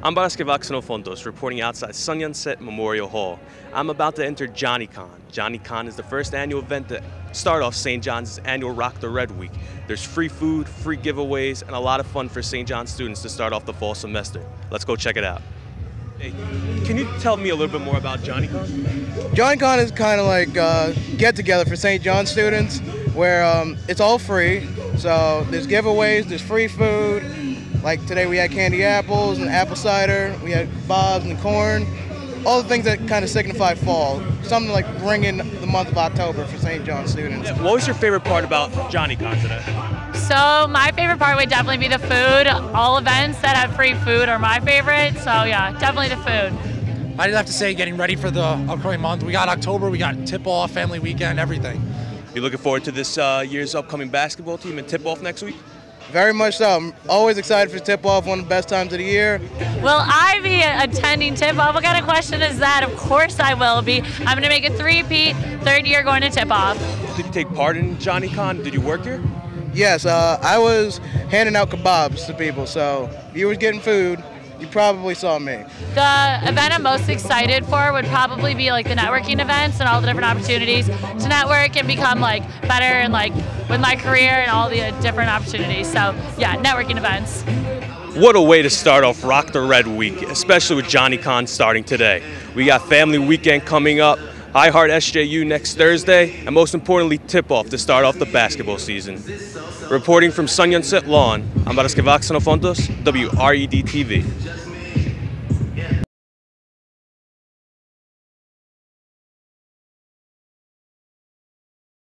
I'm Baraskevac Xenofontos, reporting outside Sunset Memorial Hall. I'm about to enter JohnnyCon. JohnnyCon is the first annual event to start off St. John's annual Rock the Red Week. There's free food, free giveaways, and a lot of fun for St. John students to start off the fall semester. Let's go check it out. Hey, can you tell me a little bit more about JohnnyCon? JohnnyCon is kind of like uh, a get together for St. John students where um, it's all free. So there's giveaways, there's free food. Like today we had candy apples and apple cider, we had bobs and corn. All the things that kind of signify fall. Something like bringing the month of October for St. John students. What was your favorite part about JohnnyCon today? So my favorite part would definitely be the food. All events that have free food are my favorite. So yeah, definitely the food. I'd have to say getting ready for the upcoming month. We got October, we got tip-off, family weekend, everything. You looking forward to this uh, year's upcoming basketball team and tip-off next week? Very much so. I'm always excited for tip-off, one of the best times of the year. Will I be attending tip-off? What kind of question is that? Of course I will be. I'm going to make a three-peat, third year going to tip-off. Did you take part in JohnnyCon? Did you work here? Yes, uh, I was handing out kebabs to people, so if you was getting food, you probably saw me. The event I'm most excited for would probably be like the networking events and all the different opportunities to network and become like better and like with my career and all the uh, different opportunities. So yeah, networking events. What a way to start off Rock the Red Week, especially with JohnnyCon starting today. We got Family Weekend coming up, iHeart SJU next Thursday, and most importantly, tip-off to start off the basketball season. Reporting from Sunset Lawn, I'm Baraskevac Xenofontos, WRED TV.